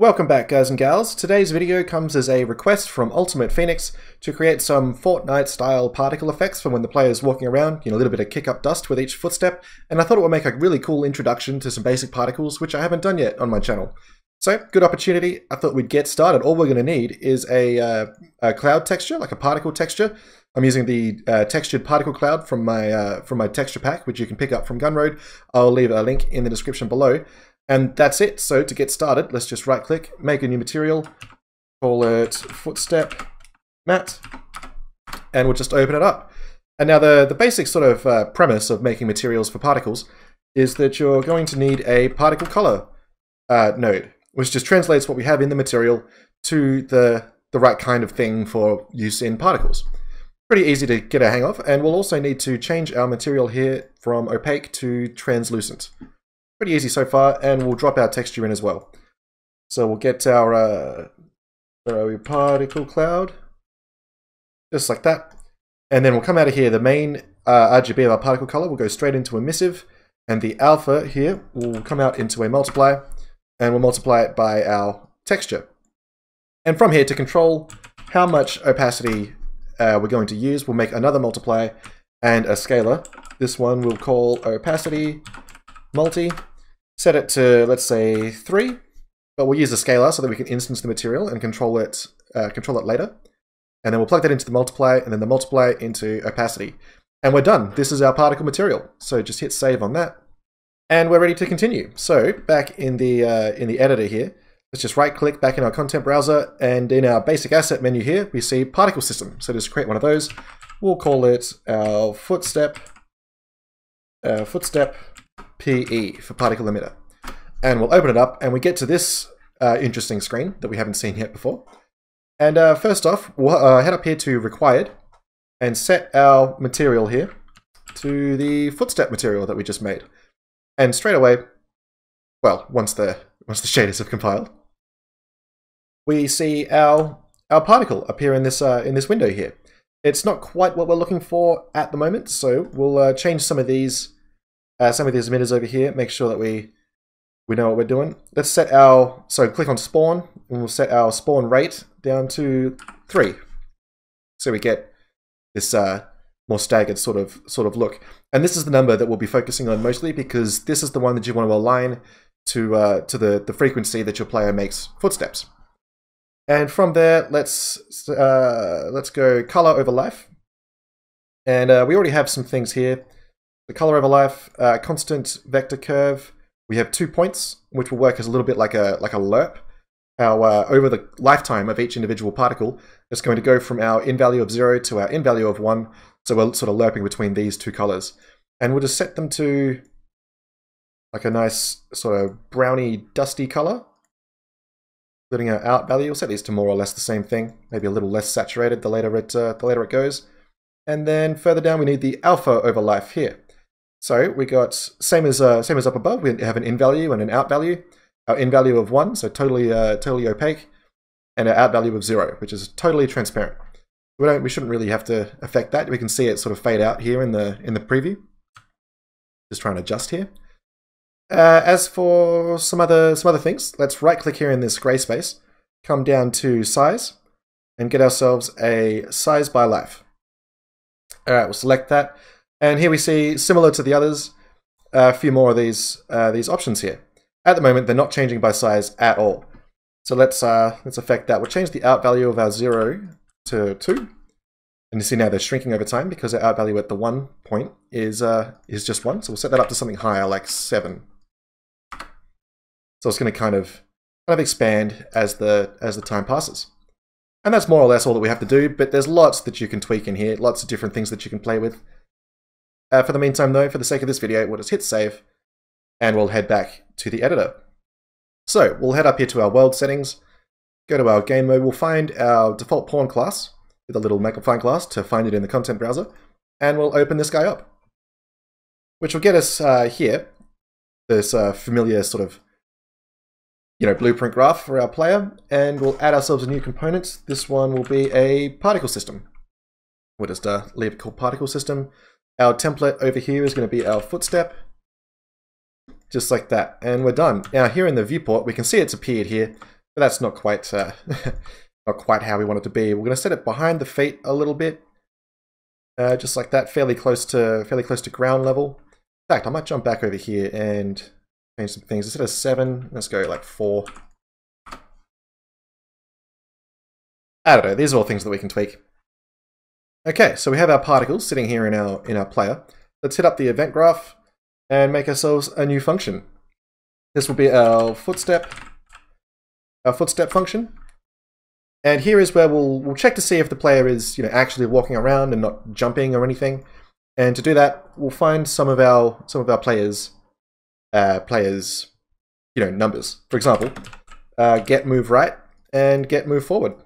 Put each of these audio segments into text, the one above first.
Welcome back guys and gals. Today's video comes as a request from Ultimate Phoenix to create some Fortnite style particle effects for when the player is walking around, you know, a little bit of kick up dust with each footstep, and I thought it would make a really cool introduction to some basic particles which I haven't done yet on my channel. So, good opportunity. I thought we'd get started. All we're going to need is a, uh, a, cloud texture, like a particle texture. I'm using the uh, textured particle cloud from my uh, from my texture pack, which you can pick up from Gumroad. I'll leave a link in the description below. And that's it. So to get started, let's just right click, make a new material, call it footstep mat, and we'll just open it up. And now the, the basic sort of uh, premise of making materials for particles is that you're going to need a particle color uh, node, which just translates what we have in the material to the, the right kind of thing for use in particles. Pretty easy to get a hang of, and we'll also need to change our material here from opaque to translucent. Pretty easy so far, and we'll drop our texture in as well. So we'll get our, uh, our particle cloud, just like that. And then we'll come out of here, the main uh, RGB of our particle color will go straight into emissive, and the alpha here will come out into a multiply, and we'll multiply it by our texture. And from here, to control how much opacity uh, we're going to use, we'll make another multiply and a scalar. This one we'll call opacity multi, set it to, let's say, 3, but we'll use a scalar so that we can instance the material and control it, uh, control it later. And then we'll plug that into the multiply, and then the multiply into opacity. And we're done. This is our particle material. So just hit save on that. And we're ready to continue. So back in the, uh, in the editor here, let's just right click back in our content browser, and in our basic asset menu here, we see particle system. So just create one of those. We'll call it our footstep, uh, footstep PE for particle emitter. And we'll open it up and we get to this uh, interesting screen that we haven't seen yet before. And uh, first off, we'll uh, head up here to required and set our material here to the footstep material that we just made. And straight away, well, once the once the shaders have compiled, we see our our particle appear in this uh, in this window here. It's not quite what we're looking for at the moment, so we'll uh, change some of these uh, some of these emitters over here, make sure that we we know what we're doing. Let's set our, so click on spawn, and we'll set our spawn rate down to 3. So we get this uh, more staggered sort of sort of look. And this is the number that we'll be focusing on mostly because this is the one that you want to align to uh, to the, the frequency that your player makes footsteps. And from there, let's uh, let's go color over life. And uh, we already have some things here. The color over life, uh, constant vector curve. We have two points, which will work as a little bit like a like a lerp. How uh, over the lifetime of each individual particle, it's going to go from our in value of zero to our in value of one. So we're sort of lerping between these two colors, and we'll just set them to like a nice sort of browny, dusty color. Including our out value, we'll set these to more or less the same thing, maybe a little less saturated the later it uh, the later it goes. And then further down, we need the alpha over life here. So we got same as uh, same as up above. We have an in value and an out value. Our in value of one, so totally uh, totally opaque, and our out value of zero, which is totally transparent. We don't we shouldn't really have to affect that. We can see it sort of fade out here in the in the preview. Just trying to adjust here. Uh, as for some other some other things, let's right click here in this gray space, come down to size, and get ourselves a size by life. All right, we'll select that. And here we see, similar to the others, a few more of these uh, these options here. At the moment, they're not changing by size at all. So let's uh, let's affect that. We'll change the out value of our zero to two, and you see now they're shrinking over time because our out value at the one point is uh, is just one. So we'll set that up to something higher, like seven. So it's going to kind of kind of expand as the as the time passes. And that's more or less all that we have to do, but there's lots that you can tweak in here, lots of different things that you can play with. Uh, for the meantime though, for the sake of this video, we'll just hit save and we'll head back to the editor. So we'll head up here to our world settings, go to our game mode, we'll find our default pawn class with a little magnifying glass to find it in the content browser, and we'll open this guy up. Which will get us uh, here, this uh, familiar sort of you know, blueprint graph for our player, and we'll add ourselves a new component. This one will be a particle system. We'll just uh, leave it called particle system. Our template over here is going to be our footstep, just like that, and we're done. Now here in the viewport, we can see it's appeared here, but that's not quite uh, not quite how we want it to be. We're going to set it behind the feet a little bit, uh, just like that, fairly close to fairly close to ground level. In fact, I might jump back over here and change some things. Instead of seven, let's go like four. I don't know. These are all things that we can tweak. Okay, so we have our particles sitting here in our in our player. Let's hit up the event graph and make ourselves a new function. This will be our footstep, our footstep function. And here is where we'll, we'll check to see if the player is you know, actually walking around and not jumping or anything. And to do that, we'll find some of our some of our players uh, players you know numbers. For example, uh, get move right and get move forward.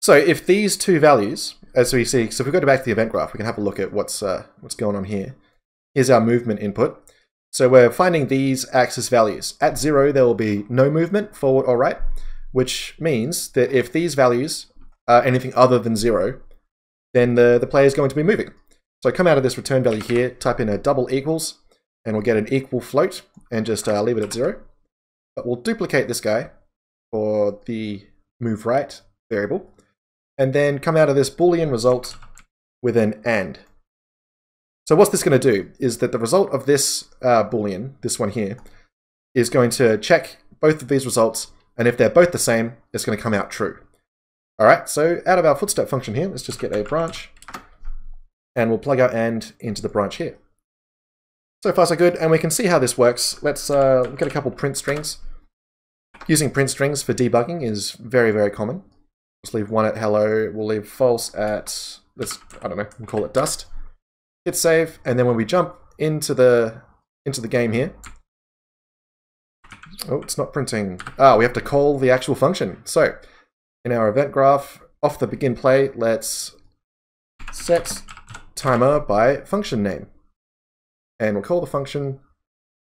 So if these two values, as we see, so if we go back to the event graph, we can have a look at what's uh, what's going on here. Here's our movement input. So we're finding these axis values. At zero, there will be no movement, forward or right, which means that if these values are anything other than zero, then the, the player is going to be moving. So come out of this return value here, type in a double equals, and we'll get an equal float, and just uh, leave it at zero. But we'll duplicate this guy for the move right variable, and then come out of this boolean result with an AND. So what's this going to do is that the result of this uh, boolean, this one here, is going to check both of these results, and if they're both the same, it's going to come out true. All right, so out of our footstep function here, let's just get a branch, and we'll plug our AND into the branch here. So far so good, and we can see how this works. Let's uh, get a couple print strings. Using print strings for debugging is very, very common. Let's leave one at hello, we'll leave false at, let's, I don't know, we'll call it dust hit save, and then when we jump into the into the game here, oh, it's not printing. Ah, we have to call the actual function. So in our event graph, off the begin play, let's set timer by function name. And we'll call the function,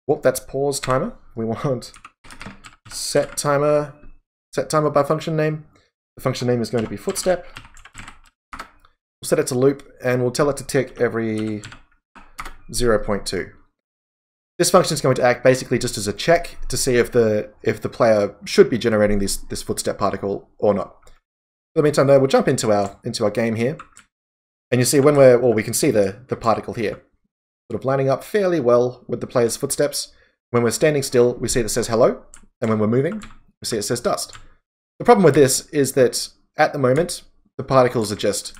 whoop, that's pause timer. We want set timer, set timer by function name. The function name is going to be footstep. We'll set it to loop and we'll tell it to tick every 0.2. This function is going to act basically just as a check to see if the if the player should be generating this this footstep particle or not. In the meantime, though, we'll jump into our into our game here, and you see when we're well, we can see the the particle here, sort of lining up fairly well with the player's footsteps. When we're standing still, we see it says hello, and when we're moving, we see it says dust. The problem with this is that at the moment, the particles are just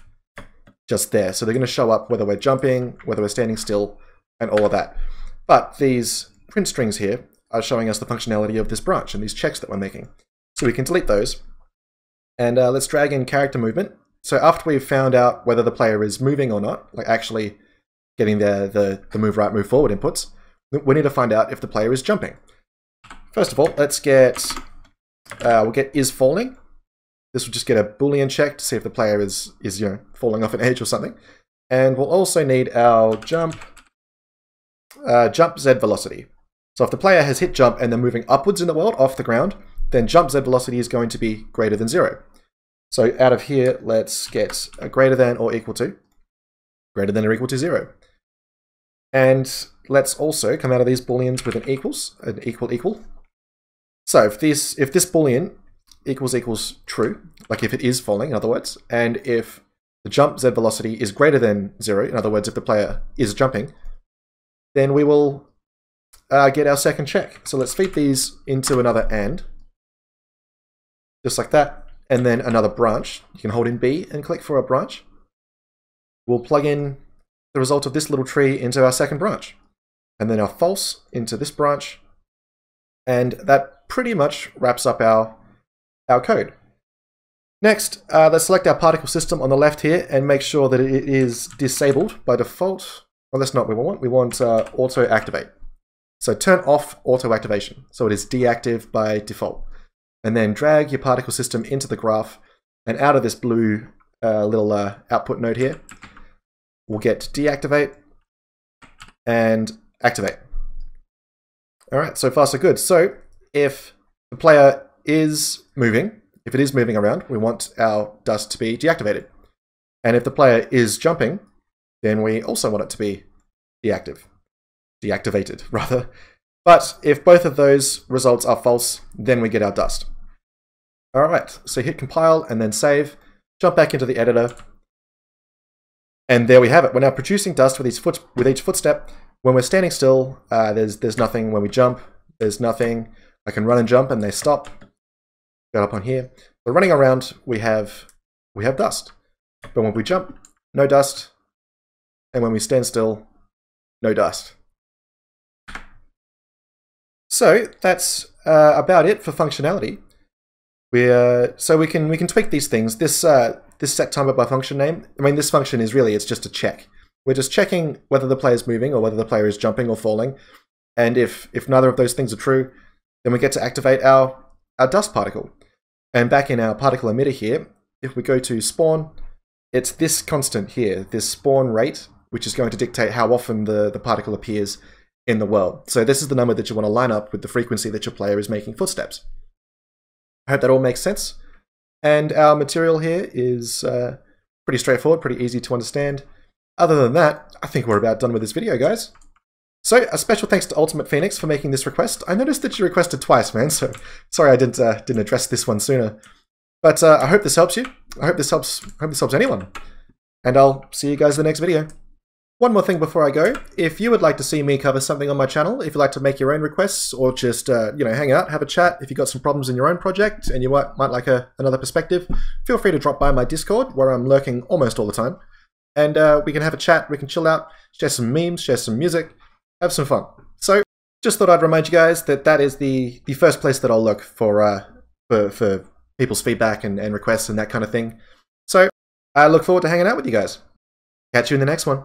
just there. So they're going to show up whether we're jumping, whether we're standing still, and all of that. But these print strings here are showing us the functionality of this branch and these checks that we're making. So we can delete those. And uh, let's drag in character movement. So after we've found out whether the player is moving or not, like actually getting the, the, the move right, move forward inputs, we need to find out if the player is jumping. First of all, let's get, uh, we'll get is falling. This will just get a boolean check to see if the player is, is you know, falling off an edge or something. And we'll also need our jump, uh, jump z velocity. So if the player has hit jump and they're moving upwards in the world off the ground, then jump z velocity is going to be greater than zero. So out of here, let's get a greater than or equal to, greater than or equal to zero. And let's also come out of these booleans with an equals, an equal equal. So if this if this boolean equals equals true, like if it is falling, in other words, and if the jump z velocity is greater than zero, in other words, if the player is jumping, then we will uh, get our second check. So let's feed these into another AND, just like that, and then another branch. You can hold in B and click for a branch. We'll plug in the result of this little tree into our second branch, and then our false into this branch, and that pretty much wraps up our our code. Next, uh, let's select our particle system on the left here and make sure that it is disabled by default. Well, that's not what we want. We want uh, auto activate. So turn off auto activation. So it is deactive by default. And then drag your particle system into the graph and out of this blue uh, little uh, output node here, we'll get deactivate and activate. All right, so far so good. So if the player is moving, if it is moving around, we want our dust to be deactivated. And if the player is jumping, then we also want it to be deactive. Deactivated, rather. But if both of those results are false, then we get our dust. All right, so hit compile and then save, jump back into the editor, and there we have it. We're now producing dust with each, foot, with each footstep. When we're standing still, uh, there's, there's nothing. When we jump, there's nothing. I can run and jump and they stop. Got up on here. But running around, we have, we have dust. But when we jump, no dust. And when we stand still, no dust. So that's uh, about it for functionality. We uh, so we can we can tweak these things. This uh, this set timer by function name. I mean, this function is really it's just a check. We're just checking whether the player is moving or whether the player is jumping or falling. And if if neither of those things are true, then we get to activate our our dust particle. And back in our particle emitter here, if we go to spawn, it's this constant here, this spawn rate, which is going to dictate how often the, the particle appears in the world. So this is the number that you want to line up with the frequency that your player is making footsteps. I hope that all makes sense. And our material here is uh, pretty straightforward, pretty easy to understand. Other than that, I think we're about done with this video, guys. So, a special thanks to Ultimate Phoenix for making this request. I noticed that you requested twice, man, so sorry I didn't uh, didn't address this one sooner. But uh, I hope this helps you. I hope this helps. I hope this helps anyone. And I'll see you guys in the next video. One more thing before I go, if you would like to see me cover something on my channel, if you'd like to make your own requests or just, uh, you know, hang out, have a chat, if you've got some problems in your own project and you might, might like a, another perspective, feel free to drop by my Discord where I'm lurking almost all the time. And uh, we can have a chat, we can chill out, share some memes, share some music, have some fun. So, just thought I'd remind you guys that that is the, the first place that I'll look for, uh, for, for people's feedback and, and requests and that kind of thing. So, I look forward to hanging out with you guys. Catch you in the next one.